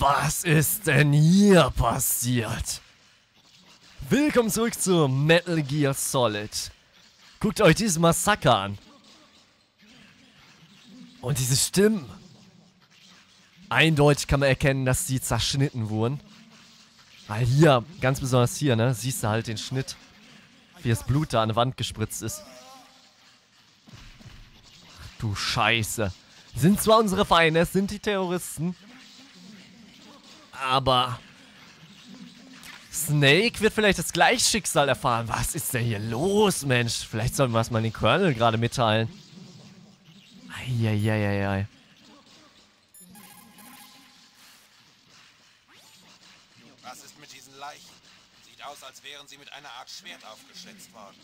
Was ist denn hier passiert? Willkommen zurück zu Metal Gear Solid. Guckt euch dieses Massaker an. Und diese Stimmen. Eindeutig kann man erkennen, dass die zerschnitten wurden. Weil hier, ganz besonders hier, ne, siehst du halt den Schnitt. Wie das Blut da an der Wand gespritzt ist. Ach, du Scheiße. Sind zwar unsere Feinde, es sind die Terroristen. Aber Snake wird vielleicht das gleiche Schicksal erfahren. Was ist denn hier los, Mensch? Vielleicht sollten wir es mal den Colonel gerade mitteilen. Eieieiei. Was ist mit diesen Leichen? Sieht aus, als wären sie mit einer Art Schwert aufgeschlitzt worden.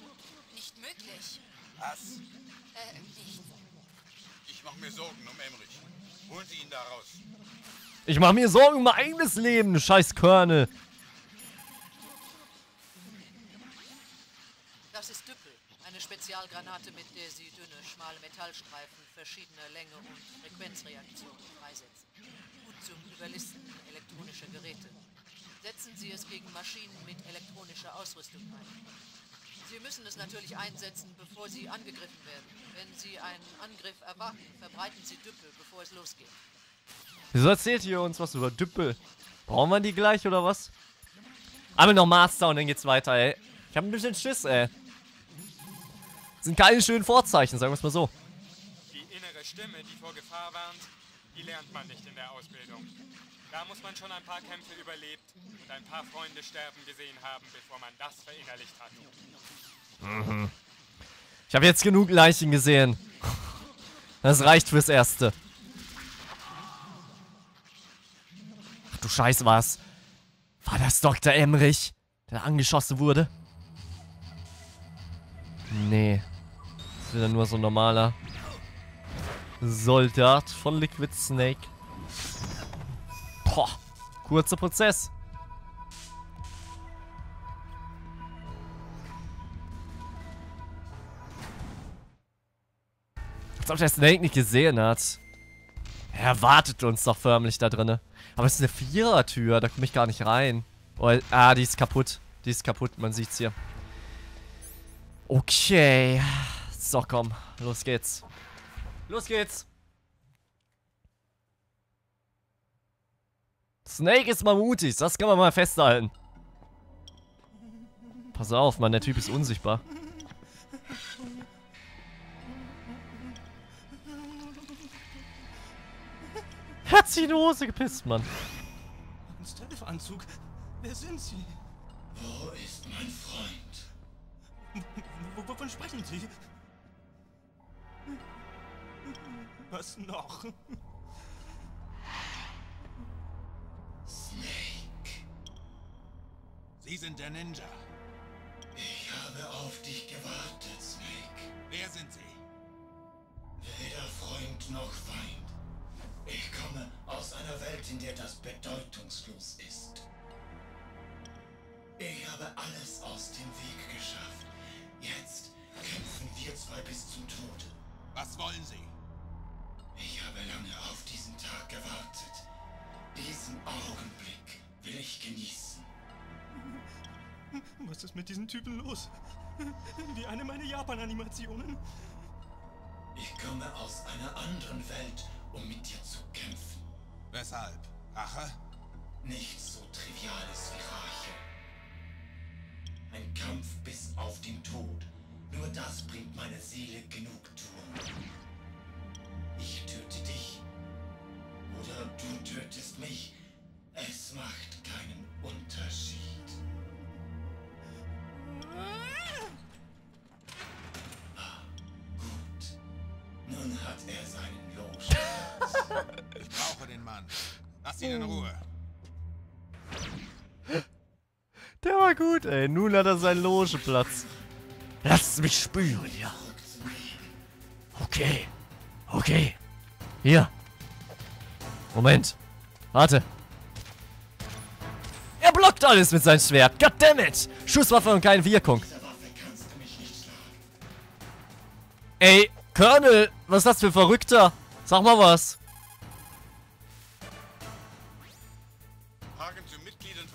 Nicht möglich. Was? Äh, nicht. Ich mache mir Sorgen um Emmerich. Holen Sie ihn da raus. Ich mache mir Sorgen um mein eigenes Leben, scheiß Colonel. Das ist Düppel, eine Spezialgranate, mit der Sie dünne, schmale Metallstreifen verschiedener Länge und Frequenzreaktionen freisetzen. Gut zum Überlisten elektronischer Geräte. Setzen Sie es gegen Maschinen mit elektronischer Ausrüstung ein. Sie müssen es natürlich einsetzen, bevor Sie angegriffen werden. Wenn Sie einen Angriff erwarten, verbreiten Sie Düppel, bevor es losgeht. Wieso erzählt ihr uns was über Düppel? Brauchen wir die gleich oder was? Einmal noch Master und dann geht's weiter, ey. Ich hab ein bisschen Schiss, ey. Sind keine schönen Vorzeichen, sagen wir es mal so. Die innere Stimme, die vor Gefahr warnt, die lernt man nicht in der Ausbildung. Da muss man schon ein paar Kämpfe überlebt und ein paar Freunde sterben gesehen haben, bevor man das verinnerlicht hat. Ich habe jetzt genug Leichen gesehen. Das reicht fürs Erste. Du Scheiße, was? War das Dr. Emrich, der angeschossen wurde? Nee. Das ist wieder nur so ein normaler Soldat von Liquid Snake. Boah, kurzer Prozess. Als ob der Snake nicht gesehen hat. Er erwartet uns doch förmlich da drinne. Aber es ist eine Vierertür, da komme ich gar nicht rein. Oh, ah, die ist kaputt. Die ist kaputt, man sieht's hier. Okay. So, komm. Los geht's. Los geht's. Snake ist mal mutig, das kann man mal festhalten. Pass auf, Mann, der Typ ist unsichtbar. Hat sich in die Hose gepisst, Mann. Ein Stealth-Anzug. Wer sind Sie? Wo ist mein Freund? W wovon sprechen Sie? Was noch? Snake, Sie sind der Ninja. ich habe auf dich gewartet, Snake. Wer sind Sie? Weder Freund noch Feind. Ich komme aus einer Welt, in der das bedeutungslos ist. Ich habe alles aus dem Weg geschafft. Jetzt kämpfen wir zwei bis zum Tode. Was wollen Sie? Ich habe lange auf diesen Tag gewartet. Diesen Augenblick will ich genießen. Was ist mit diesen Typen los? Wie eine meiner Japan-Animationen. Ich komme aus einer anderen Welt, um mit dir zu kämpfen. Weshalb? Rache? Nichts so Triviales wie Rache. Ein Kampf bis auf den Tod. Nur das bringt meine Seele Genugtuung. Ich töte dich. Oder du tötest mich. Es macht keinen Unterschied. Ah, gut. Nun hat er seinen. Ich brauche den Mann. Lass ihn in Ruhe. Der war gut, ey. Nun hat er seinen Logeplatz. Lasst mich spüren, ja. Okay. Okay. Hier. Moment. Warte. Er blockt alles mit seinem Schwert. Goddammit. Schusswaffe und keine Wirkung. Ey, Colonel, was ist das für ein Verrückter? Sag mal was.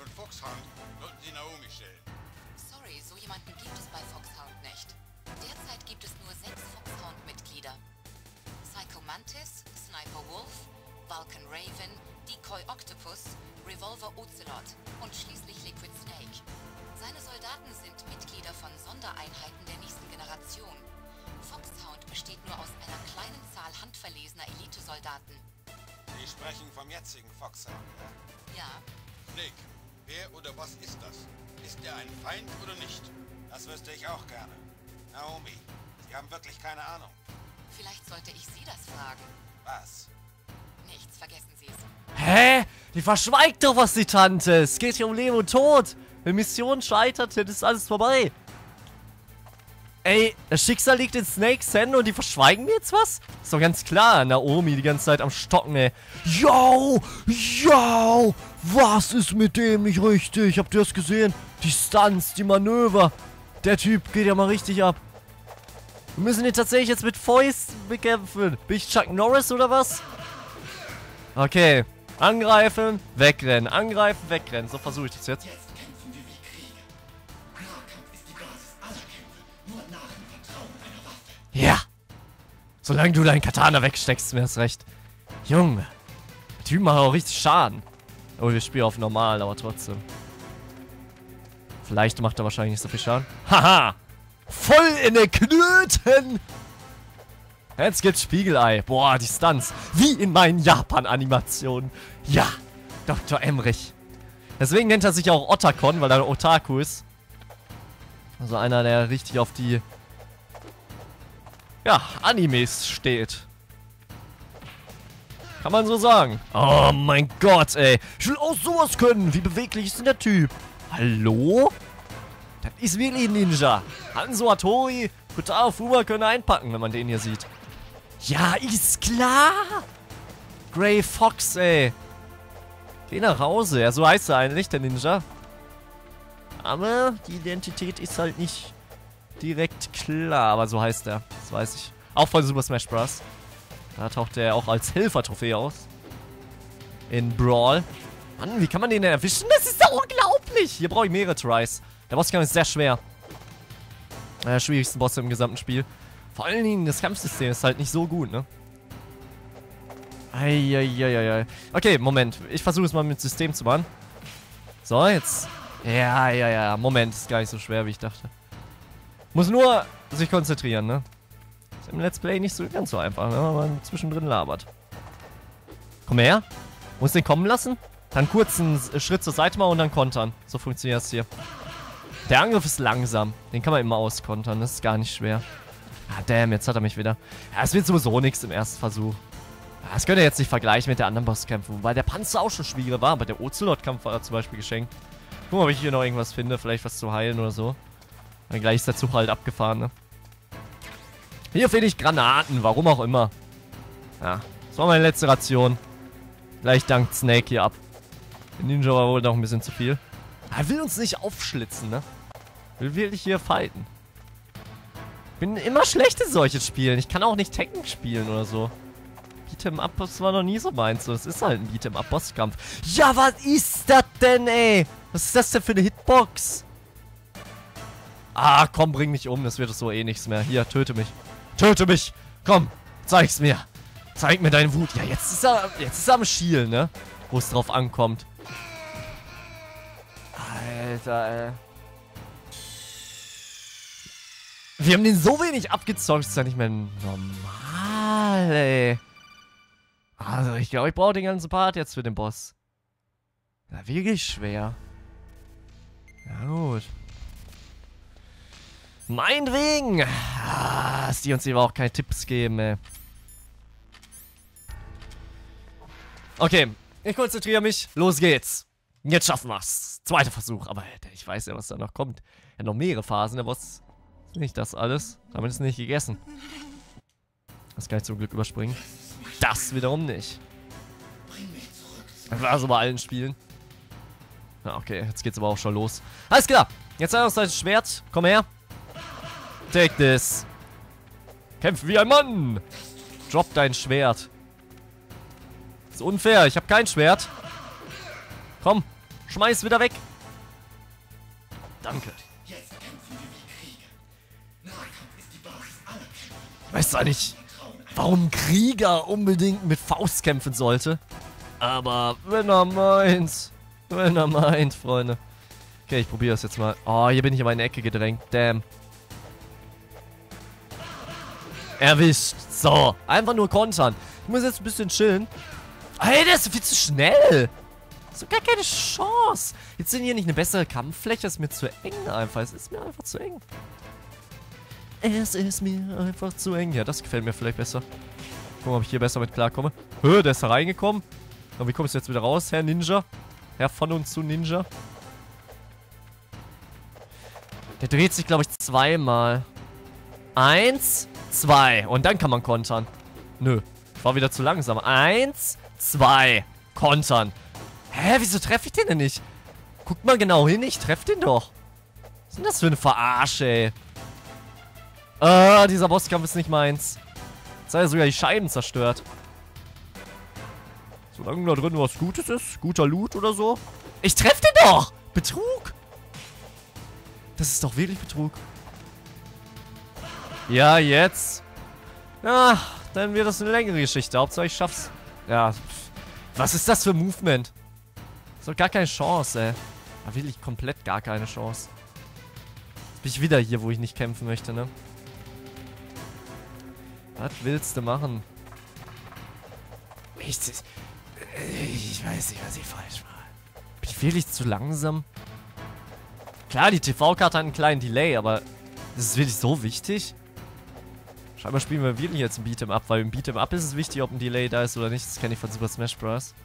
Von Foxhound sollten Sie Naomi stellen. Sorry, so jemanden gibt es bei Foxhound nicht. Derzeit gibt es nur sechs Foxhound-Mitglieder. Psycho Mantis, Sniper Wolf, Vulcan Raven, Decoy Octopus, Revolver Ocelot und schließlich Liquid Snake. Seine Soldaten sind Mitglieder von Sondereinheiten der nächsten Generation. Foxhound besteht nur aus einer kleinen Zahl handverlesener Elitesoldaten. Sie sprechen vom jetzigen Foxhound, ja? Ja, Snake, wer oder was ist das? Ist er ein Feind oder nicht? Das wüsste ich auch gerne. Naomi, Sie haben wirklich keine Ahnung. vielleicht sollte ich Sie das fragen. Was? Nichts, vergessen Sie es. Hä? Die verschweigt doch was, die Tante. Es geht hier um Leben und Tod. Wenn Mission scheitert, dann ist alles vorbei. Ey, das Schicksal liegt in Snakes Händen und die verschweigen mir jetzt was? Ist doch ganz klar, Naomi die ganze Zeit am Stocken, ey. Yo, yo, was ist mit dem nicht richtig? Habt ihr das gesehen? Die Stunts, die Manöver. Der Typ geht ja mal richtig ab. Wir müssen ihn tatsächlich jetzt mit Fäusten bekämpfen. Bin ich Chuck Norris oder was? Okay. Angreifen, wegrennen. Angreifen, wegrennen. So versuche ich das jetzt. Ist. Ja. Solange du deinen Katana wegsteckst, mir hast recht. Junge. Der Typ macht auch richtig Schaden. Oh, wir spielen auf normal, aber trotzdem. Vielleicht macht er wahrscheinlich nicht so viel Schaden. Haha. Voll in den Knöten. Jetzt gibt's Spiegelei. Boah, die Stunts. Wie in meinen Japan-Animationen. Ja. Dr. Emrich. Deswegen nennt er sich auch Otakon, weil er Otaku ist. Also einer, der richtig auf die ja, Animes steht. Kann man so sagen. Oh mein Gott, ey. Ich will auch sowas können. Wie beweglich ist denn der Typ? Hallo? Das ist wirklich ein Ninja. Hanzo Hattori, Kotaro Fuma können einpacken, wenn man den hier sieht. Ja, ist klar. Grey Fox, ey. Geh nach Hause. Ja, so heißt er eigentlich, der Ninja. Aber die Identität ist halt nicht direkt klar, aber so heißt er. Das weiß ich. Auch von Super Smash Bros. Da taucht er auch als Helfer-Trophäe aus. In Brawl. Mann, wie kann man den denn erwischen? Das ist doch unglaublich! Hier brauche ich mehrere Tries. Der Bosskampf ist sehr schwer. Der schwierigste Boss im gesamten Spiel. Vor allen Dingen, das Kampfsystem ist halt nicht so gut, ne? Eieieiei. Okay, Moment. Ich versuche es mal mit System zu machen. So, jetzt. Ja, ja, ja. Moment, ist gar nicht so schwer, wie ich dachte. Muss nur sich konzentrieren, ne? Ist im Let's Play nicht so ganz so einfach? Wenn man zwischendrin labert. Komm her. Muss den kommen lassen. Dann kurz einen Schritt zur Seite mal und dann kontern. So funktioniert das hier. Der Angriff ist langsam. Den kann man immer auskontern. Das ist gar nicht schwer. Ah, damn, jetzt hat er mich wieder. Ja, es wird sowieso nichts im ersten Versuch. Ja, Das könnt ihr jetzt nicht vergleichen mit der anderen Bosskämpfe. Wobei der Panzer auch schon schwieriger war. Aber der Ocelot-Kampf war zum Beispiel geschenkt. Guck mal, ob ich hier noch irgendwas finde. Vielleicht was zu heilen oder so. Dann gleich ist der Zug halt abgefahren, ne? Hier finde ich Granaten. Warum auch immer. Ja, das war meine letzte Ration. Gleich dankt Snake hier ab. Der Ninja war wohl noch ein bisschen zu viel. Er will uns nicht aufschlitzen, ne? Will wirklich hier fighten. Bin immer schlecht in solchen Spielen. Ich kann auch nicht Tekken spielen oder so. Beat'em Up, das war noch nie so meins. Das ist halt ein Beat'em Up Bosskampf. Ja, was ist das denn, ey? Was ist das denn für eine Hitbox? Ah, komm, bring mich um. Das wird so eh nichts mehr. Hier, töte mich. Töte mich. Komm, zeig's mir. Zeig mir deine Wut. Ja, jetzt ist er, jetzt ist er am Schielen, ne? Wo es drauf ankommt. Alter, ey. Wir haben den so wenig abgezockt, ist ja nicht mehr normal, ey. Also, ich glaube, ich brauche den ganzen Part jetzt für den Boss. Na, wirklich schwer. Na gut. Meinetwegen. Ah, dass die uns eben auch keine Tipps geben, ey. Okay, ich konzentriere mich. Los geht's. Jetzt schaffen wir's. Zweiter Versuch. Aber ich weiß ja, was da noch kommt. Ja, noch mehrere Phasen. Der Boss ist nicht das alles. Damit ist nicht gegessen. Das kann ich zum Glück überspringen. Das wiederum nicht. Das war so bei allen Spielen. Na, okay. Jetzt geht's aber auch schon los. Alles klar. Jetzt hat er sein Schwert. Komm her. Take this. Kämpf wie ein Mann. Drop dein Schwert. Ist unfair. Ich habe kein Schwert. Komm, schmeiß wieder weg. Danke. Weißt du nicht, warum Krieger unbedingt mit Faust kämpfen sollte? Aber wenn er meint. Wenn er meint, Freunde. Okay, ich probiere das jetzt mal. Oh, hier bin ich in meine Ecke gedrängt. Damn. Erwischt. So, einfach nur kontern. Ich muss jetzt ein bisschen chillen. Hey, der ist viel zu schnell. So gar keine Chance. Jetzt sind hier nicht eine bessere Kampffläche. Ist mir zu eng einfach. Es ist mir einfach zu eng. Es ist mir einfach zu eng. Ja, das gefällt mir vielleicht besser. Gucken, ob ich hier besser mit klarkomme. Hö, der ist da reingekommen. Aber wie kommst du jetzt wieder raus, Herr Ninja? Herr von und zu Ninja. Der dreht sich, glaube ich, zweimal. Eins, zwei. Und dann kann man kontern. Nö. War wieder zu langsam. Eins, zwei. Kontern. Hä, wieso treffe ich den denn nicht? Guckt mal genau hin, ich treffe den doch. Was ist denn das für eine Verarsche, ey? Ah, dieser Bosskampf ist nicht meins. Jetzt hat er sogar die Scheiben zerstört. Solange da drin was Gutes ist, guter Loot oder so. Ich treffe den doch! Betrug! Das ist doch wirklich Betrug. Ja, jetzt. Ja, dann wird das eine längere Geschichte. Hauptsache ich schaff's. Ja, was ist das für Movement? So gar keine Chance, ey. Da wirklich komplett gar keine Chance. Jetzt bin ich wieder hier, wo ich nicht kämpfen möchte, ne? Was willst du machen? Ich, ich weiß nicht, was ich falsch war. Bin ich wirklich zu langsam? Klar, die TV-Karte hat einen kleinen Delay, aber das ist wirklich so wichtig? Scheinbar spielen wir wirklich jetzt ein Beat'em Up, weil im Beat'em Up ist es wichtig, ob ein Delay da ist oder nicht. Das kenne ich von Super Smash Bros.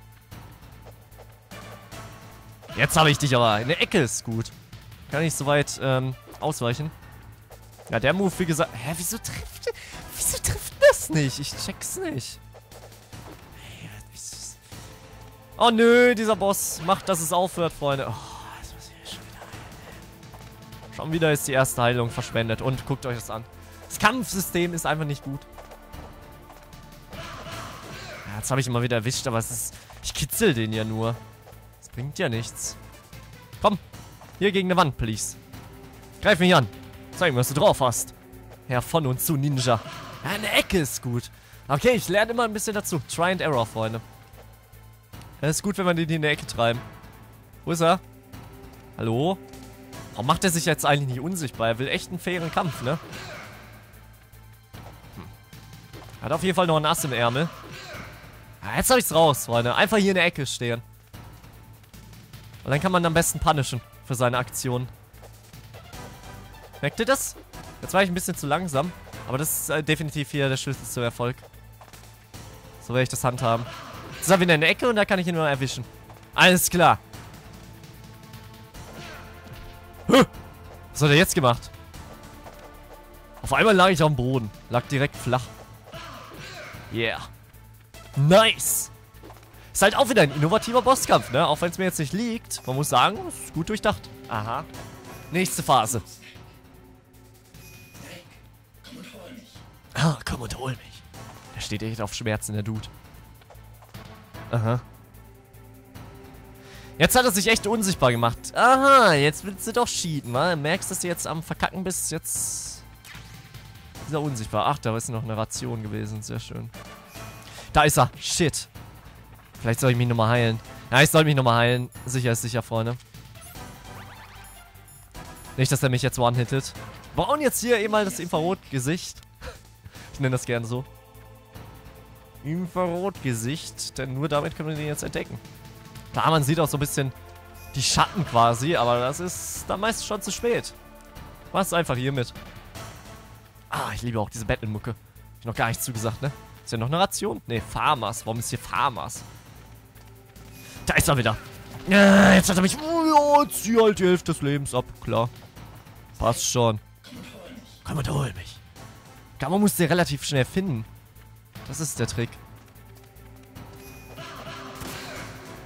Jetzt habe ich dich aber. In der Ecke ist gut. Kann ich so weit ähm, ausweichen. Ja, der Move, wie gesagt. Hä, wieso trifft. Wieso trifft das nicht? Ich check's nicht. Oh nö, dieser Boss macht, dass es aufhört, Freunde. Oh, das muss ich schon wieder. Schon wieder ist die erste Heilung verschwendet. Und guckt euch das an. Das Kampfsystem ist einfach nicht gut. Ja, jetzt habe ich mal wieder erwischt, aber es ist... Ich kitzel den ja nur. Das bringt ja nichts. Komm, hier gegen eine Wand, please. Greif mich an. Zeig mir, was du drauf hast. Herr von und zu Ninja. Ja, eine Ecke ist gut. Okay, ich lerne immer ein bisschen dazu. Try and Error, Freunde. Es ist gut, wenn wir den hier in der Ecke treiben. Wo ist er? Hallo? Warum macht er sich jetzt eigentlich nicht unsichtbar? Er will echt einen fairen Kampf, ne? Hat auf jeden Fall noch ein Ass im Ärmel. Ja, jetzt hab ich's raus, Freunde. Einfach hier in der Ecke stehen. Und dann kann man am besten punishen für seine Aktionen. Merkt ihr das? Jetzt war ich ein bisschen zu langsam. Aber das ist äh, definitiv hier der Schlüssel zum Erfolg. So werde ich das handhaben. Jetzt ist er wieder in der Ecke und da kann ich ihn nur erwischen. Alles klar. Huh. Was hat er jetzt gemacht? Auf einmal lag ich dem Boden. Lag direkt flach. Yeah. Nice. Ist halt auch wieder ein innovativer Bosskampf, ne? Auch wenn es mir jetzt nicht liegt. Man muss sagen, ist gut durchdacht. Aha. Nächste Phase. Komm und hol mich. Ah, komm und hol mich. Der steht echt auf Schmerzen, der Dude. Aha. Jetzt hat er sich echt unsichtbar gemacht. Aha, jetzt willst du doch cheaten, wa? Merkst, dass du jetzt am Verkacken bist, jetzt... Ist er unsichtbar. Ach, da ist noch eine Ration gewesen. Sehr schön. Da ist er. Shit. Vielleicht soll ich mich nochmal heilen. Ja, ich soll mich nochmal heilen. Sicher ist sicher, Freunde. Nicht, dass er mich jetzt one-hittet. Wir bauen jetzt hier eben mal das Infrarot-Gesicht. Ich nenne das gerne so. Infrarot-Gesicht, denn nur damit können wir den jetzt entdecken. Klar, man sieht auch so ein bisschen die Schatten quasi, aber das ist dann meist schon zu spät. Mach's einfach hier mit. Ah, ich liebe auch diese Batman-Mucke. Hab ich noch gar nichts zugesagt, ne? Ist ja noch eine Ration? Ne, Farmers. Warum ist hier Farmers? Da ist er wieder. Ja, jetzt hat er mich... Oh, ja, zieh halt die Hälfte des Lebens ab. Klar. Passt schon. Komm und hol mich. Klar, man muss den relativ schnell finden. Das ist der Trick.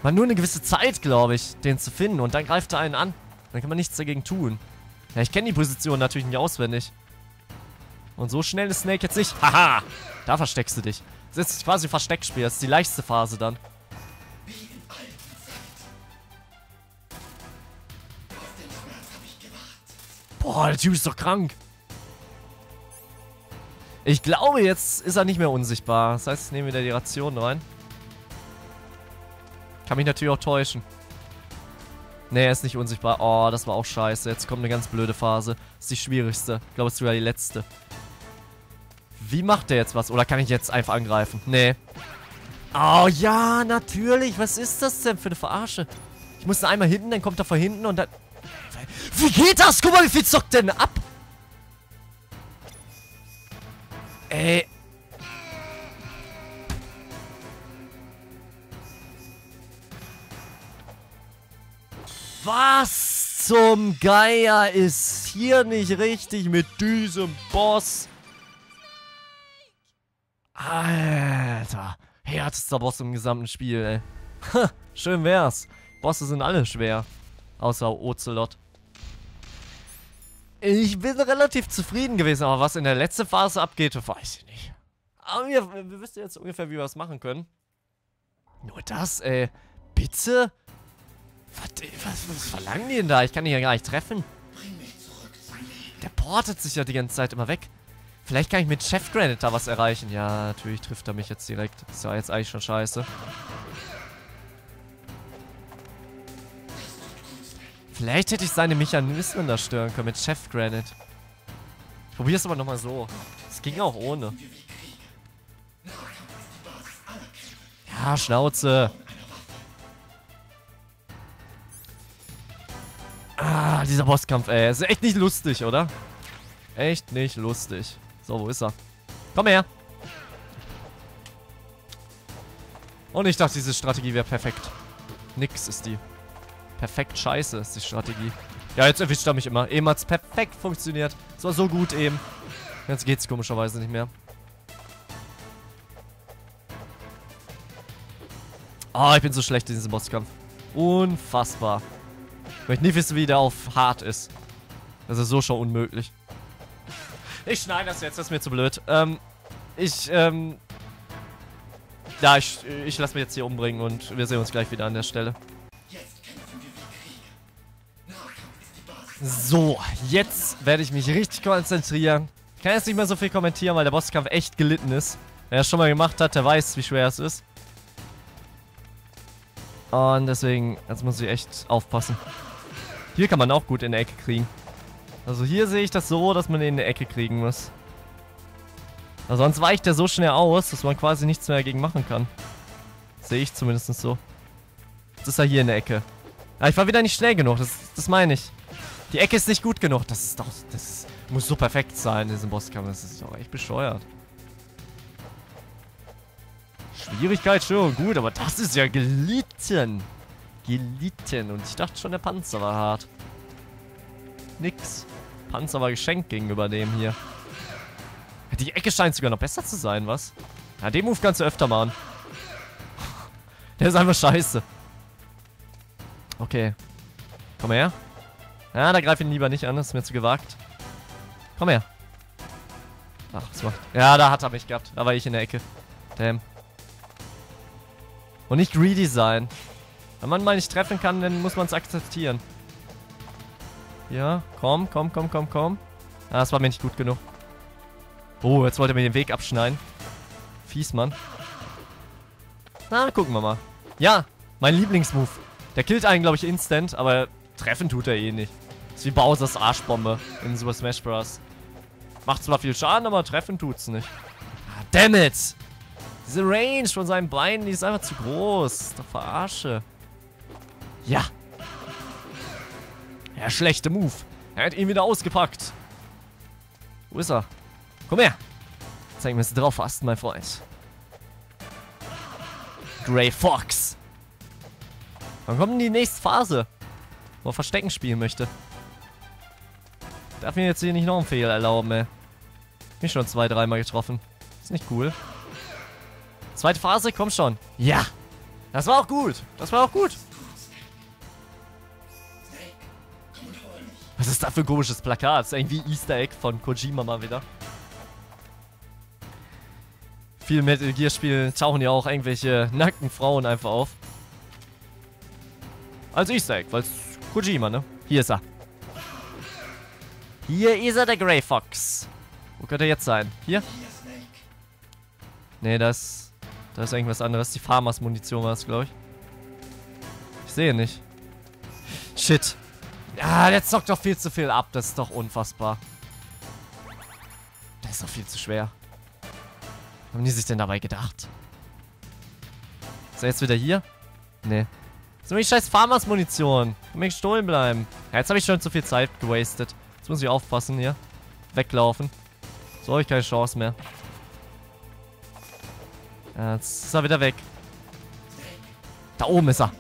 Man nur eine gewisse Zeit, glaube ich, den zu finden. Und dann greift er einen an. Dann kann man nichts dagegen tun. Ja, ich kenne die Position natürlich nicht auswendig. Und so schnell ist Snake jetzt nicht. Haha, da versteckst du dich. Das ist quasi ein Versteckspiel, das ist die leichteste Phase dann. Boah, der Typ ist doch krank. Ich glaube, jetzt ist er nicht mehr unsichtbar. Das heißt, ich nehme wieder die Ration rein. Kann mich natürlich auch täuschen. Nee, er ist nicht unsichtbar. Oh, das war auch scheiße. Jetzt kommt eine ganz blöde Phase. Das ist die schwierigste. Ich glaube, es ist sogar die letzte. Wie macht der jetzt was? Oder kann ich jetzt einfach angreifen? Nee. Oh ja, natürlich. Was ist das denn für eine Verarsche? Ich muss einmal hinten, dann kommt er von hinten und dann... Wie geht das? Guck mal, wie viel zockt denn ab? Ey. Was zum Geier ist hier nicht richtig mit diesem Boss? Alter. Härtester Boss im gesamten Spiel, ey. Schön wär's. Bosse sind alle schwer. Außer Ocelot. Ich bin relativ zufrieden gewesen, aber was in der letzten Phase abgeht, weiß ich nicht. Aber wir, wir wissen jetzt ungefähr, wie wir es machen können. Nur das, ey. Bitte? Was, was, was verlangen die denn da? Ich kann die ja gar nicht treffen. Der portet sich ja die ganze Zeit immer weg. Vielleicht kann ich mit Chef Granite da was erreichen. Ja, natürlich trifft er mich jetzt direkt. Ist ja jetzt eigentlich schon scheiße. Vielleicht hätte ich seine Mechanismen da stören können mit Chef Granite. Ich probiere es aber nochmal so. Es ging auch ohne. Ja, Schnauze. Ah, dieser Bosskampf, ey. Ist echt nicht lustig, oder? Echt nicht lustig. So, wo ist er? Komm her. Und ich dachte, diese Strategie wäre perfekt. Nix ist die. Perfekt scheiße ist die Strategie. Ja, jetzt erwischt er mich immer. Eben hat es perfekt funktioniert. Es war so gut eben. Jetzt geht's komischerweise nicht mehr. Oh, ich bin so schlecht in diesem Bosskampf. Unfassbar. Ich möchte nicht wissen, wie der auf hart ist. Das ist so schon unmöglich. Ich schneide das jetzt, das ist mir zu blöd. Ähm, ich, ähm... Ja, ich, ich lasse mich jetzt hier umbringen und wir sehen uns gleich wieder an der Stelle. So, jetzt werde ich mich richtig konzentrieren. Ich kann jetzt nicht mehr so viel kommentieren, weil der Bosskampf echt gelitten ist. Wer es schon mal gemacht hat, der weiß, wie schwer es ist. Und deswegen, jetzt muss ich echt aufpassen. Hier kann man auch gut in der Ecke kriegen. Also hier sehe ich das so, dass man ihn in der Ecke kriegen muss. Also sonst weicht er so schnell aus, dass man quasi nichts mehr dagegen machen kann. Sehe ich zumindest so. Jetzt ist er hier in der Ecke. Ah, ich war wieder nicht schnell genug, das, das meine ich. Die Ecke ist nicht gut genug. Das ist doch, das muss so perfekt sein in diesem Bosskampf. Das ist doch echt bescheuert. Schwierigkeit schon gut, aber das ist ja gelitten. Gelitten. Und ich dachte schon, der Panzer war hart. Nix. Panzer war geschenkt gegenüber dem hier. Die Ecke scheint sogar noch besser zu sein, was? Ja, den Move kannst du öfter machen. Der ist einfach scheiße. Okay. Komm her. Ja, da greif ihn lieber nicht an, das ist mir zu gewagt. Komm her. Ach, was macht... Ja, da hat er mich gehabt. Da war ich in der Ecke. Damn. Und nicht greedy sein. Wenn man mal nicht treffen kann, dann muss man es akzeptieren. Ja, komm, komm, komm, komm, komm. Ah, das war mir nicht gut genug. Oh, jetzt wollte er mir den Weg abschneiden. Fies, Mann. Na, gucken wir mal. Ja, mein Lieblingsmove. Der killt einen, glaube ich, instant, aber treffen tut er eh nicht. Ist wie Bowsers Arschbombe in Super Smash Bros. Macht zwar viel Schaden, aber treffen tut's nicht. Ah, damn it! Diese Range von seinen Beinen, die ist einfach zu groß. Doch verarsche. Ja. Ja, schlechte Move. Er hat ihn wieder ausgepackt. Wo ist er? Komm her. Zeig mir, was du drauf hast, mein Freund. Grey Fox. Wann kommt denn die nächste Phase? Wo er Verstecken spielen möchte. Darf mir jetzt hier nicht noch einen Fehler erlauben, ey. Mich schon zwei, dreimal getroffen. Ist nicht cool. Zweite Phase, komm schon. Ja. Das war auch gut. Das war auch gut. Ist da für ein komisches Plakat? Das ist irgendwie Easter Egg von Kojima mal wieder. Viele Metal Gear Spiele tauchen ja auch irgendwelche nackten Frauen einfach auf. Als Easter Egg, weil es Kojima, ne? Hier ist er. Hier ist er, der Grey Fox. Wo könnte er jetzt sein? Hier? Nee, das, das ist irgendwas anderes. Die Farmers-Munition war es, glaube ich. Ich sehe nicht. Shit. Ja, der zockt doch viel zu viel ab. Das ist doch unfassbar. Das ist doch viel zu schwer. Haben die sich denn dabei gedacht? Ist er jetzt wieder hier? Nee. Nur die scheiß Farmers-Munition. Kann mir gestohlen bleiben. Ja, jetzt habe ich schon zu viel Zeit gewastet. Jetzt muss ich aufpassen hier. Weglaufen. So habe ich keine Chance mehr. Ja, jetzt ist er wieder weg. Da oben ist er.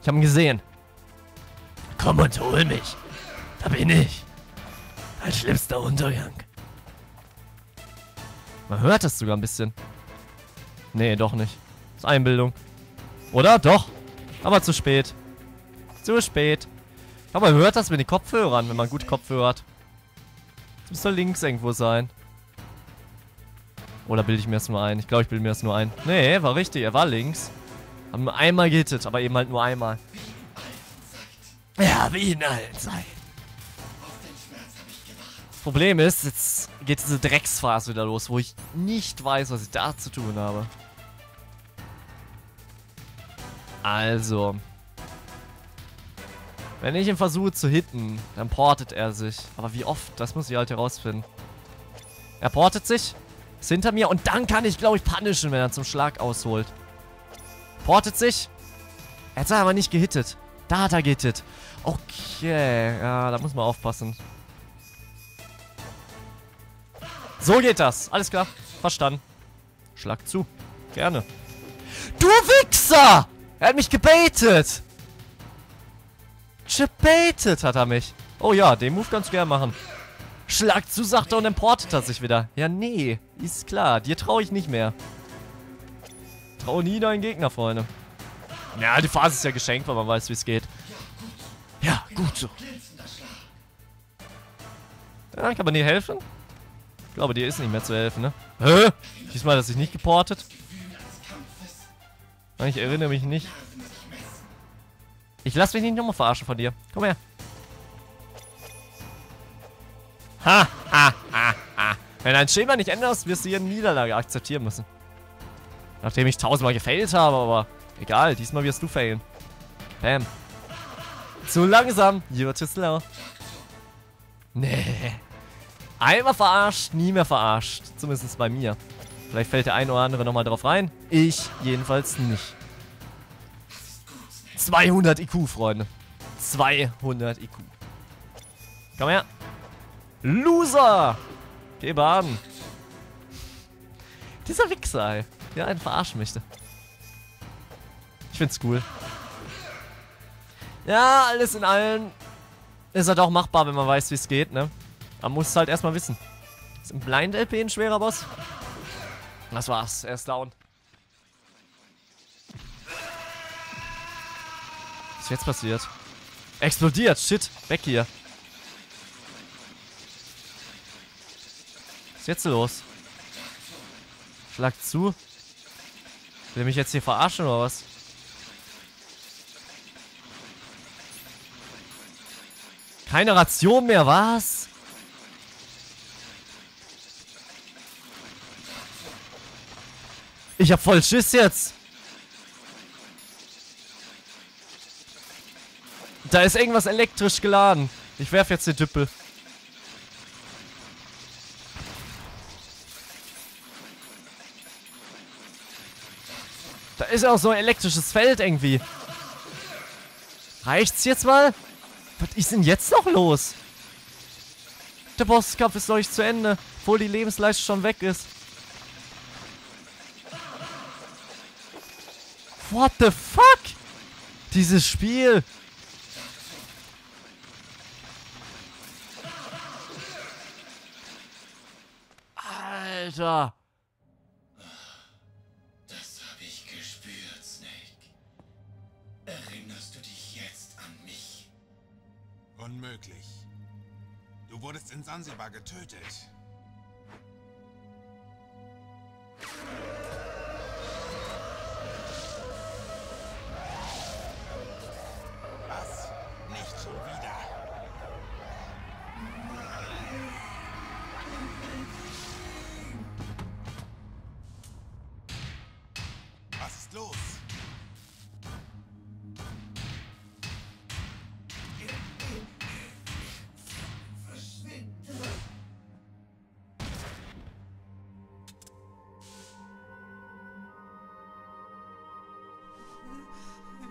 Ich habe ihn gesehen. Komm und hol mich. Da bin ich. Dein schlimmster Untergang. Man hört das sogar ein bisschen. Nee, doch nicht. Das ist Einbildung. Oder? Doch. Aber zu spät. Zu spät. Aber man hört das mit den Kopfhörern, wenn man gut Kopfhörer hat. Das müsste links irgendwo sein. Oder bilde ich mir das nur ein? Ich glaube, ich bilde mir das nur ein. Nee, war richtig. Er war links. Haben einmal gehittet, aber eben halt nur einmal. Ja, wie in allen Zeiten. Das Problem ist, jetzt geht diese Drecksphase wieder los, wo ich nicht weiß, was ich da zu tun habe. Also. Wenn ich ihn versuche zu hitten, dann portet er sich. Aber wie oft? Das muss ich halt herausfinden. Er portet sich, ist hinter mir und dann kann ich, glaube ich, punishen, wenn er zum Schlag ausholt. Portet sich. Er hat aber nicht gehittet. Da hat er gehittet. Okay, ja, da muss man aufpassen. So geht das. Alles klar. Verstanden. Schlag zu. Gerne. Du Wichser! Er hat mich gebaitet. Gebaitet hat er mich. Oh ja, den Move du gerne machen. Schlag zu, sagt er und dann portet er sich wieder. Ja, nee. Ist klar. Dir traue ich nicht mehr. Trau nie deinen Gegner, Freunde. Ja, die Phase ist ja geschenkt, weil man weiß, wie es geht. Ja, gut so. Ja, kann man dir helfen? Ich glaube, dir ist nicht mehr zu helfen, ne? Hä? Diesmal hat er sich nicht geportet. Ich erinnere mich nicht. Ich lass mich nicht nochmal verarschen von dir. Komm her. Ha, ha, ha, ha. Wenn dein Schema nicht änderst, wirst du hier eine Niederlage akzeptieren müssen. Nachdem ich tausendmal gefailt habe, aber egal, diesmal wirst du failen. Bam. Zu langsam. You're too slow. Nee. Einmal verarscht, nie mehr verarscht. Zumindest bei mir. Vielleicht fällt der ein oder andere nochmal drauf rein. Ich jedenfalls nicht. 200 IQ, Freunde. 200 IQ. Komm her. Loser! Geh baden. Dieser Wichser, ey. Der einen verarschen möchte. Ich find's cool. Ja, alles in allem ist halt auch machbar, wenn man weiß, wie es geht, ne? Man muss es halt erstmal wissen. Ist ein Blind-LP ein schwerer Boss? Das war's, er ist down. Was ist jetzt passiert? Explodiert, shit, weg hier. Was ist jetzt los? Schlag zu. Will er mich jetzt hier verarschen oder was? Keine Ration mehr, was? Ich hab voll Schiss jetzt. Da ist irgendwas elektrisch geladen. Ich werf jetzt den Düppel. Da ist auch so ein elektrisches Feld irgendwie. Reicht's jetzt mal? Was ist denn jetzt noch los? Der Bosskampf ist noch nicht zu Ende, obwohl die Lebensleiste schon weg ist. What the fuck? Dieses Spiel. Alter. In Sansibar getötet.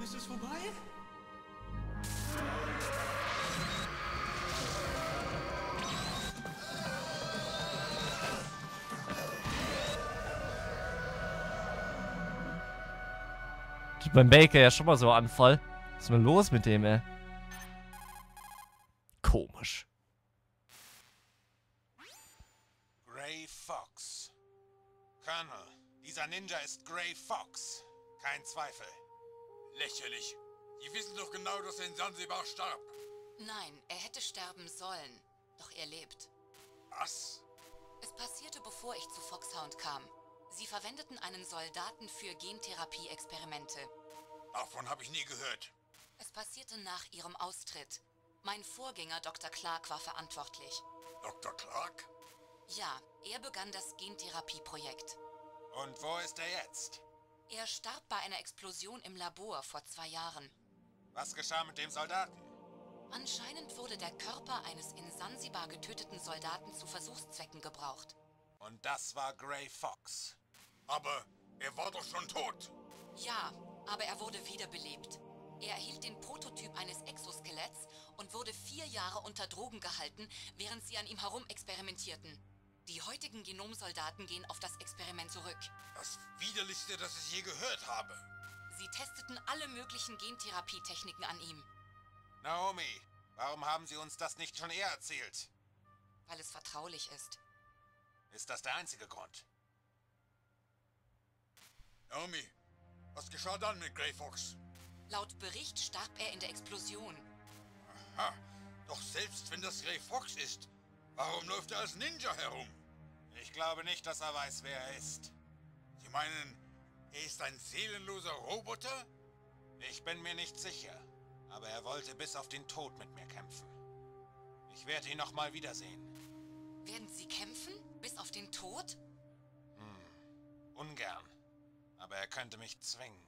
Ist es vorbei? Beim Baker ja schon mal so Anfall. Was ist denn los mit dem, ey? Komisch. Gray Fox. Colonel, dieser Ninja ist Gray Fox. Kein Zweifel. Lächerlich. Sie wissen doch genau, dass er in Sansibar starb. Nein, er hätte sterben sollen. Doch er lebt. Was? Es passierte, bevor ich zu Foxhound kam. Sie verwendeten einen Soldaten für Gentherapie-Experimente. Davon habe ich nie gehört. Es passierte nach ihrem Austritt. Mein Vorgänger Dr. Clark war verantwortlich. Dr. Clark? Ja, er begann das Gentherapie-Projekt. Und wo ist er jetzt? Er starb bei einer Explosion im Labor vor zwei Jahren. Was geschah mit dem Soldaten? Anscheinend wurde der Körper eines in Sansibar getöteten Soldaten zu Versuchszwecken gebraucht. Und das war Gray Fox. Aber er war doch schon tot. Ja, aber er wurde wiederbelebt. Er erhielt den Prototyp eines Exoskeletts und wurde vier Jahre unter Drogen gehalten, während sie an ihm herumexperimentierten. Die heutigen Genomsoldaten gehen auf das Experiment zurück. Das widerlichste, das ich je gehört habe. Sie testeten alle möglichen Gentherapietechniken an ihm, Naomi, warum haben Sie uns das nicht schon eher erzählt? weil es vertraulich ist. Ist das der einzige Grund? Naomi, was geschah dann mit Grey Fox? Laut Bericht starb er in der Explosion. Ha, doch selbst wenn das Grey Fox ist, warum läuft er als Ninja herum? Ich glaube nicht, dass er weiß, wer er ist. Sie meinen, er ist ein seelenloser Roboter? Ich bin mir nicht sicher, aber er wollte bis auf den Tod mit mir kämpfen. Ich werde ihn noch mal wiedersehen. Werden sie kämpfen? Bis auf den Tod? Ungern. Aber er könnte mich zwingen.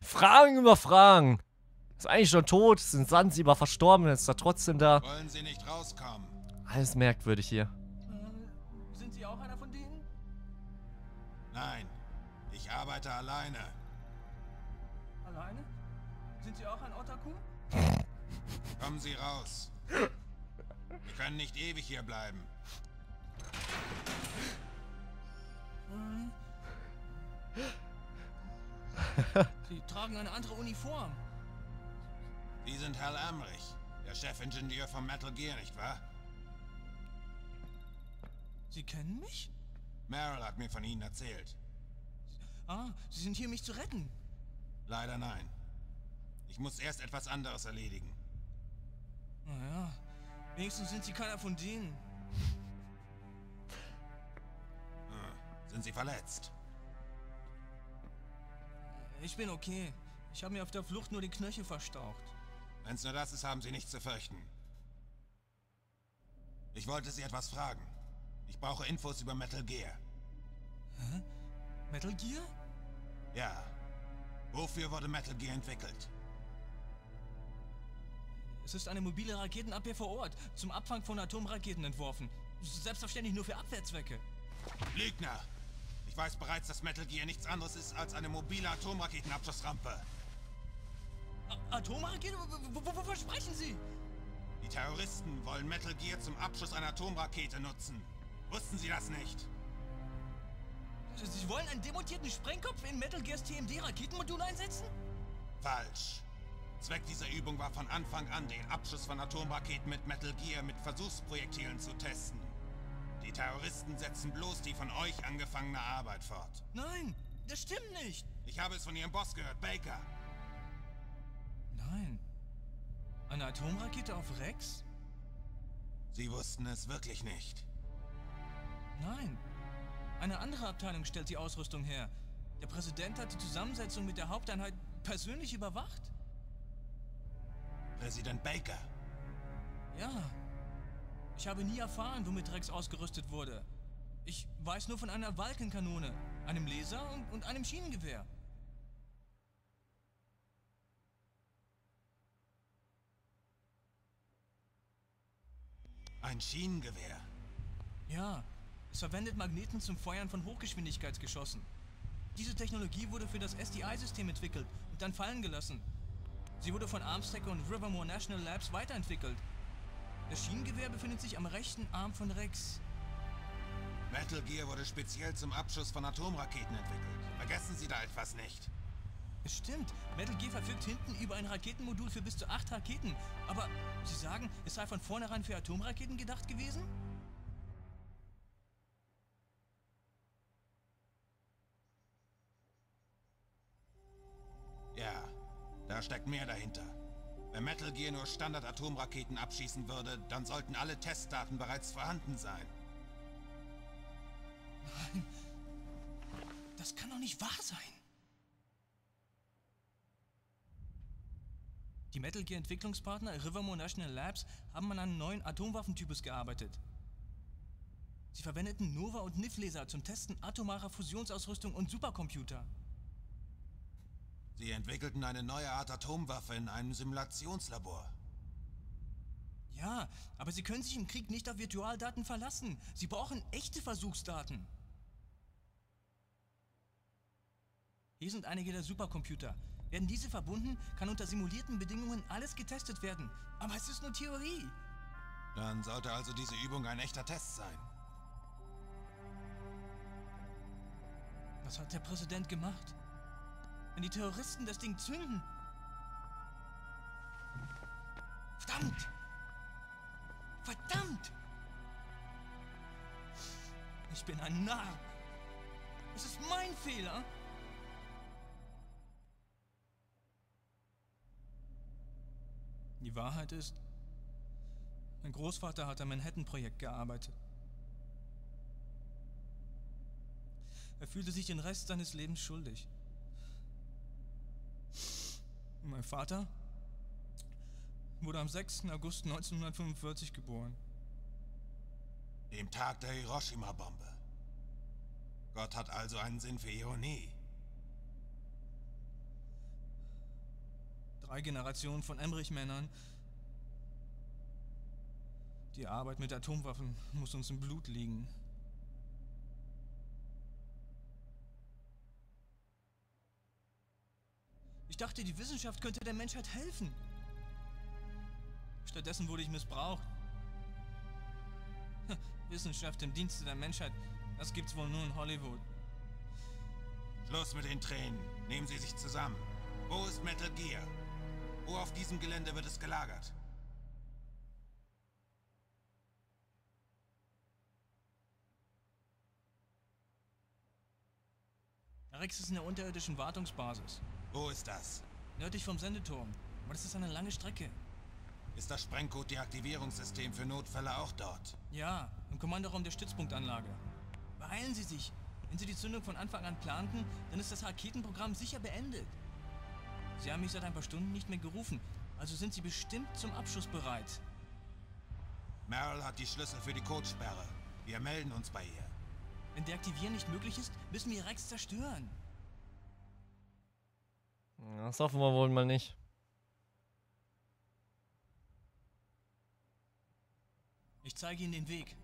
Fragen über Fragen. Ist eigentlich schon tot, in Sansibar verstorben, ist er trotzdem da. Wollen Sie nicht rauskommen? Alles merkwürdig hier. Äh, sind Sie auch einer von denen? Nein, ich arbeite alleine. Alleine? Sind Sie auch ein Otaku? Kommen Sie raus. Wir können nicht ewig hier bleiben. Sie tragen eine andere Uniform. Sie sind Hal Emmerich, der Chefingenieur von Metal Gear, nicht wahr? Sie kennen mich? Meryl hat mir von Ihnen erzählt. Ah, Sie sind hier, mich zu retten. Leider nein. Ich muss erst etwas anderes erledigen. Naja, wenigstens sind Sie keiner von denen. Sind Sie verletzt? Ich bin okay. Ich habe mir auf der Flucht nur den Knöchel verstaucht. Wenn es nur das ist, haben Sie nichts zu fürchten. Ich wollte Sie etwas fragen. Ich brauche Infos über Metal Gear. Metal Gear? Ja. Wofür wurde Metal Gear entwickelt? Es ist eine mobile Raketenabwehr vor Ort, zum Abfang von Atomraketen entworfen. Selbstverständlich nur für Abwehrzwecke. Lügner! Ich weiß bereits, dass Metal Gear nichts anderes ist als eine mobile Atomraketenabschussrampe. Atomrakete? Wovon sprechen Sie? Die Terroristen wollen Metal Gear zum Abschuss einer Atomrakete nutzen. Wussten Sie das nicht? Sie wollen einen demontierten Sprengkopf in Metal Gears TMD-Raketenmodul einsetzen? Falsch. Zweck dieser Übung war von Anfang an, den Abschuss von Atomraketen mit Metal Gear mit Versuchsprojektilen zu testen. Die Terroristen setzen bloß die von euch angefangene Arbeit fort. Nein, das stimmt nicht. Ich habe es von ihrem Boss gehört, Baker. Eine Atomrakete auf Rex? Sie wussten es wirklich nicht. Nein. Eine andere Abteilung stellt die Ausrüstung her. Der Präsident hat die Zusammensetzung mit der Haupteinheit persönlich überwacht. Präsident Baker. Ja. Ich habe nie erfahren, womit Rex ausgerüstet wurde. Ich weiß nur von einer Walkenkanone, einem Laser und, und einem Schienengewehr. Ein Schienengewehr. Ja, es verwendet Magneten zum Feuern von Hochgeschwindigkeitsgeschossen. Diese Technologie wurde für das SDI-System entwickelt und dann fallen gelassen. Sie wurde von Armstech und Rivermore National Labs weiterentwickelt. Das Schienengewehr befindet sich am rechten Arm von Rex. Metal Gear wurde speziell zum Abschuss von Atomraketen entwickelt. Vergessen Sie da etwas nicht. Es stimmt, Metal Gear verfügt hinten über ein Raketenmodul für bis zu acht Raketen. Aber Sie sagen, es sei von vornherein für Atomraketen gedacht gewesen? Ja, da steckt mehr dahinter. Wenn Metal Gear nur Standard-Atomraketen abschießen würde, dann sollten alle Testdaten bereits vorhanden sein. Nein. Das kann doch nicht wahr sein. Die Metal Gear Entwicklungspartner Rivermore National Labs haben an einem neuen Atomwaffentypus gearbeitet. Sie verwendeten Nova- und NIF-Laser zum Testen atomarer Fusionsausrüstung und Supercomputer. Sie entwickelten eine neue Art Atomwaffe in einem Simulationslabor. Ja, aber Sie können sich im Krieg nicht auf Virtualdaten verlassen. Sie brauchen echte Versuchsdaten. Hier sind einige der Supercomputer. Werden diese verbunden, kann unter simulierten Bedingungen alles getestet werden. Aber es ist nur Theorie. Dann sollte also diese Übung ein echter Test sein. Was hat der Präsident gemacht? Wenn die Terroristen das Ding zünden. Verdammt! Verdammt! Ich bin ein Narr. Es ist mein Fehler. Die Wahrheit ist, mein Großvater hat am Manhattan-Projekt gearbeitet. Er fühlte sich den Rest seines Lebens schuldig. Und mein Vater wurde am 6. August 1945 geboren. Dem Tag der Hiroshima-Bombe. Gott hat also einen Sinn für Ironie. Drei Generationen von Emmerich-Männern. Die Arbeit mit Atomwaffen muss uns im Blut liegen. Ich dachte, die Wissenschaft könnte der Menschheit helfen. Stattdessen wurde ich missbraucht. Wissenschaft im Dienste der Menschheit, das gibt's wohl nur in Hollywood. Schluss mit den Tränen. Nehmen Sie sich zusammen. Wo ist Metal Gear? Wo auf diesem Gelände wird es gelagert? Rex ist in der unterirdischen Wartungsbasis. Wo ist das? Nördlich vom Sendeturm. Aber das ist eine lange Strecke. Ist das Sprengcode-Deaktivierungssystem für Notfälle auch dort? Ja, im Kommandoraum der Stützpunktanlage. Beeilen Sie sich. Wenn Sie die Zündung von Anfang an planten, dann ist das Raketenprogramm sicher beendet. Sie haben mich seit ein paar Stunden nicht mehr gerufen, also sind Sie bestimmt zum Abschuss bereit. Meryl hat die Schlüssel für die Codesperre. Wir melden uns bei ihr. Wenn Deaktivieren nicht möglich ist, müssen wir Rex zerstören. Das hoffen wir wohl mal nicht. Ich zeige Ihnen den Weg.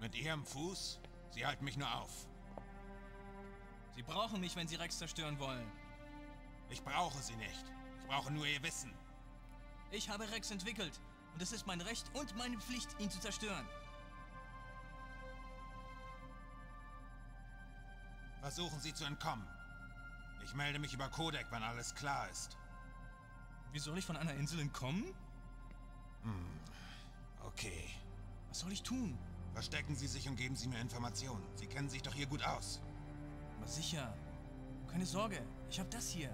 Mit Ihrem Fuß? Sie halten mich nur auf. Sie brauchen mich, wenn Sie Rex zerstören wollen. Ich brauche Sie nicht. Ich brauche nur Ihr Wissen. Ich habe Rex entwickelt. Und es ist mein Recht und meine Pflicht, ihn zu zerstören. Versuchen Sie zu entkommen. Ich melde mich über Codec, wenn alles klar ist. Wie soll ich von einer Insel entkommen? Okay. Was soll ich tun? Verstecken Sie sich und geben Sie mir Informationen. Sie kennen sich doch hier gut aus. Aber sicher. Keine Sorge, ich habe das hier.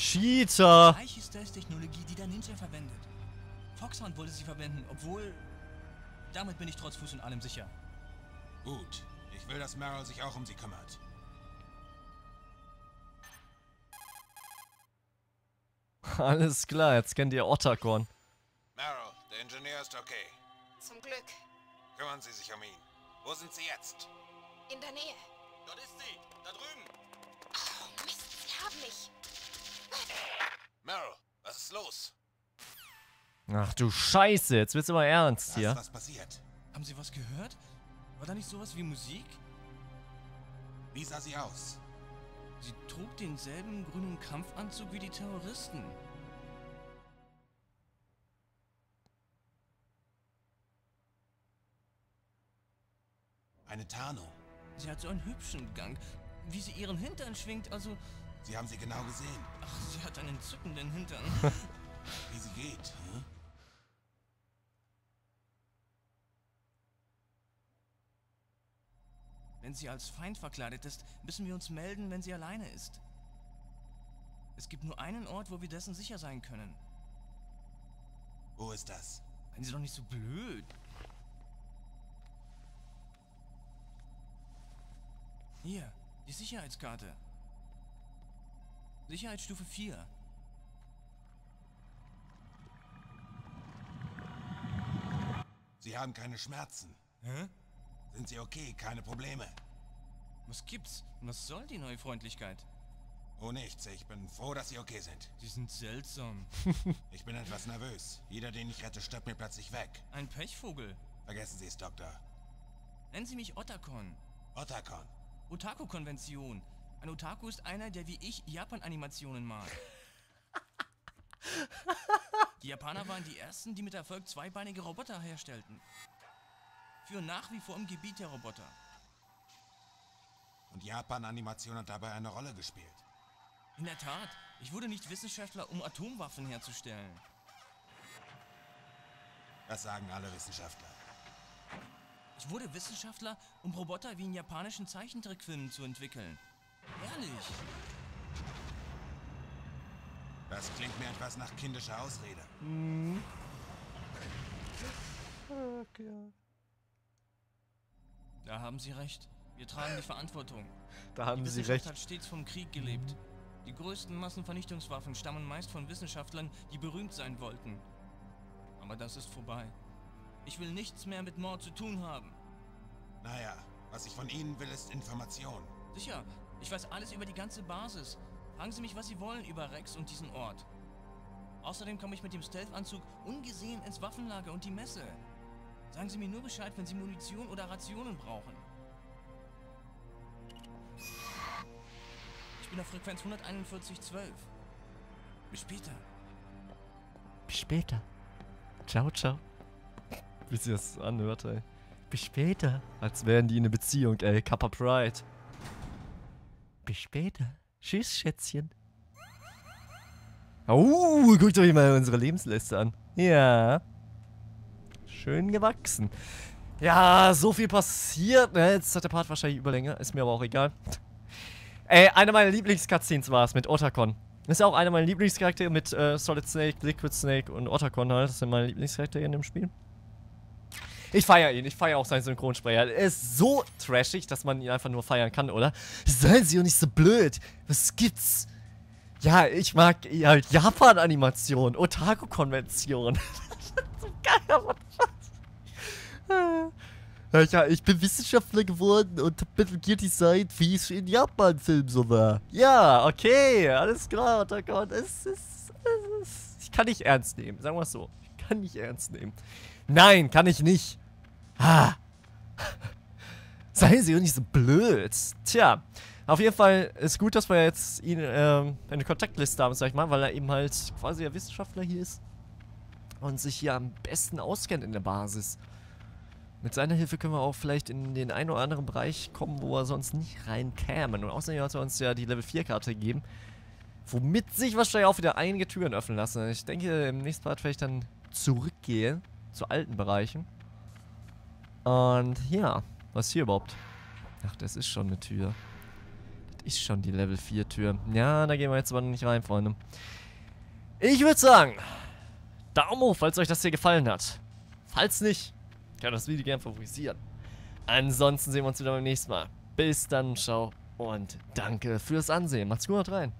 Cheater! Gleiche Stealth-Technologie, die der Ninja verwendet. Foxhound wollte sie verwenden, obwohl... Damit bin ich trotz Fuß und allem sicher. Gut. Ich will, dass Meryl sich auch um Sie kümmert. Alles klar, jetzt kennt ihr Otacon. Meryl, der Ingenieur ist okay. Zum Glück. Kümmern Sie sich um ihn. Wo sind Sie jetzt? In der Nähe. Dort ist sie! Da drüben! Oh, Mist, sie haben mich. Meryl, was ist los? Ach du Scheiße, jetzt wird's aber ernst hier. ist was passiert. Haben Sie was gehört? War da nicht sowas wie Musik? Wie sah sie aus? Sie trug denselben grünen Kampfanzug wie die Terroristen. Eine Tarnung. Sie hat so einen hübschen Gang. Wie sie ihren Hintern schwingt, also... Sie haben sie genau gesehen. Ach, sie hat einen entzückenden Hintern. Wie sie geht. Hm? Wenn sie als Feind verkleidet ist, müssen wir uns melden, wenn sie alleine ist. Es gibt nur einen Ort, wo wir dessen sicher sein können. Wo ist das? Seien Sie doch nicht so blöd. Hier, die Sicherheitskarte. Sicherheitsstufe 4. Sie haben keine Schmerzen. Hä? Sind Sie okay? Keine Probleme? Was gibt's? Was soll die neue Freundlichkeit? Oh, nichts. Ich bin froh, dass Sie okay sind. Sie sind seltsam. Ich bin etwas nervös. Jeder, den ich rette, stirbt mir plötzlich weg. Ein Pechvogel. Vergessen Sie es, Doktor. Nennen Sie mich Otakon. Otakon. Otaku-Konvention. Ein Otaku ist einer, der wie ich Japan-Animationen mag. Die Japaner waren die ersten, die mit Erfolg zweibeinige Roboter herstellten. Führen nach wie vor im Gebiet der Roboter. Und Japan-Animation hat dabei eine Rolle gespielt. In der Tat, ich wurde nicht Wissenschaftler, um Atomwaffen herzustellen. Das sagen alle Wissenschaftler. Ich wurde Wissenschaftler, um Roboter wie in japanischen Zeichentrickfilmen zu entwickeln. Ehrlich. Das klingt mir etwas nach kindischer Ausrede. Da haben Sie recht. Wir tragen die Verantwortung. Da haben Die Sie recht. hat stets vom Krieg gelebt. Die größten Massenvernichtungswaffen stammen meist von Wissenschaftlern, die berühmt sein wollten. Aber das ist vorbei. Ich will nichts mehr mit Mord zu tun haben. Naja, was ich von Ihnen will, ist Information. Sicher, ich weiß alles über die ganze Basis. Fragen Sie mich, was Sie wollen über Rex und diesen Ort. Außerdem komme ich mit dem Stealth-Anzug ungesehen ins Waffenlager und die Messe. Sagen Sie mir nur Bescheid, wenn Sie Munition oder Rationen brauchen. Ich bin auf Frequenz 14112. Bis später. Bis später. Ciao, ciao. Wie sie das anhört, ey. Bis später. Als wären die in eine Beziehung, ey. Kappa Pride. Bis später. Tschüss, Schätzchen. Oh, guckt euch mal unsere Lebensliste an. Ja. Schön gewachsen. Ja, so viel passiert. Ne? Jetzt hat der Part wahrscheinlich Überlänge. Ist mir aber auch egal. Ey, eine meiner Lieblings-Cutscenes war es mit Otacon. Ist auch einer meiner Lieblingscharaktere mit äh, Solid Snake, Liquid Snake und Otacon halt. Das sind meine Lieblingscharaktere in dem Spiel. Ich feiere ihn, ich feiere auch seinen Synchronsprecher. Er ist so trashig, dass man ihn einfach nur feiern kann, oder? Seien Sie doch nicht so blöd. Was gibt's? Ja, ich mag halt Japan-Animation, Otaku-Konvention. so geil, what the? Ja, ich bin Wissenschaftler geworden und hab Metal Gear designt, wie es in Japan-Filmen so war. Ja, okay, alles klar, Otakon. Es ist, es ist, ich kann nicht ernst nehmen, sagen wir es so. Ich kann nicht ernst nehmen. Nein, kann ich nicht. Ah. Seien Sie doch nicht so blöd. Tja, auf jeden Fall ist gut, dass wir jetzt ihn ähm, eine Kontaktliste haben, sag ich mal, weil er eben halt quasi der Wissenschaftler hier ist und sich hier am besten auskennt in der Basis. Mit seiner Hilfe können wir auch vielleicht in den einen oder anderen Bereich kommen, wo wir sonst nicht reinkämen. Und außerdem hat er uns ja die Level 4 Karte gegeben, womit sich wahrscheinlich auch wieder einige Türen öffnen lassen. Ich denke, im nächsten Part werde ich dann zurückgehen zu alten Bereichen. Und ja, was ist hier überhaupt? Ach, das ist schon eine Tür. Das ist schon die Level 4 Tür. Ja, da gehen wir jetzt aber nicht rein, Freunde. Ich würde sagen, Daumen hoch, falls euch das hier gefallen hat. Falls nicht, könnt ihr das Video gerne favorisieren. Ansonsten sehen wir uns wieder beim nächsten Mal. Bis dann, ciao und danke fürs Ansehen. Macht's gut, haut rein.